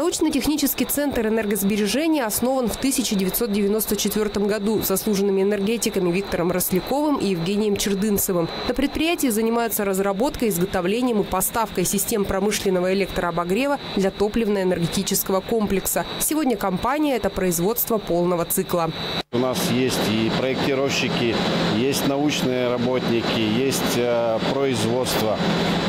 Научно-технический центр энергосбережения основан в 1994 году заслуженными энергетиками Виктором Росляковым и Евгением Чердынцевым. На предприятии занимаются разработкой, изготовлением и поставкой систем промышленного электрообогрева для топливно-энергетического комплекса. Сегодня компания – это производство полного цикла. Нас есть и проектировщики, есть научные работники, есть э, производство,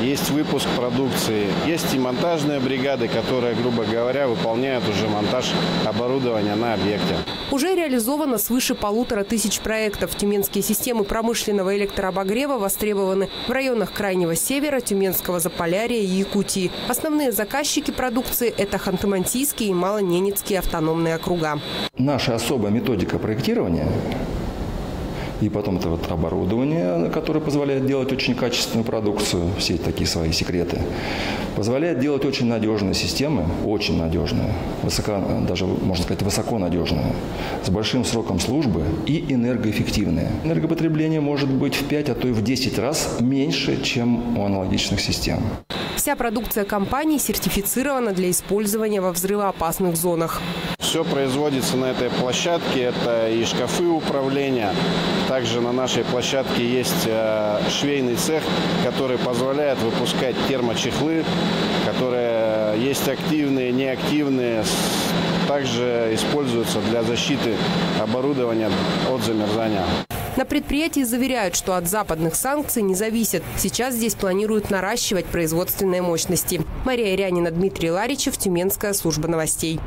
есть выпуск продукции, есть и монтажные бригады, которые, грубо говоря, выполняют уже монтаж оборудования на объекте. Уже реализовано свыше полутора тысяч проектов. Тюменские системы промышленного электрообогрева востребованы в районах Крайнего Севера, Тюменского Заполярья и Якутии. Основные заказчики продукции – это Ханты-Мансийские и Малоненецкие автономные округа. Наша особая методика проектирования и потом это вот оборудование, которое позволяет делать очень качественную продукцию, все такие свои секреты, позволяет делать очень надежные системы, очень надежные, высоко, даже можно сказать высоконадежные, с большим сроком службы и энергоэффективные. Энергопотребление может быть в 5, а то и в 10 раз меньше, чем у аналогичных систем. Вся продукция компании сертифицирована для использования во взрывоопасных зонах. Все производится на этой площадке. Это и шкафы управления. Также на нашей площадке есть э, швейный цех, который позволяет выпускать термочехлы, которые есть активные, неактивные. Также используются для защиты оборудования от замерзания. На предприятии заверяют, что от западных санкций не зависят. Сейчас здесь планируют наращивать производственные мощности. Мария Рянина, Дмитрий Ларичев, Тюменская служба новостей.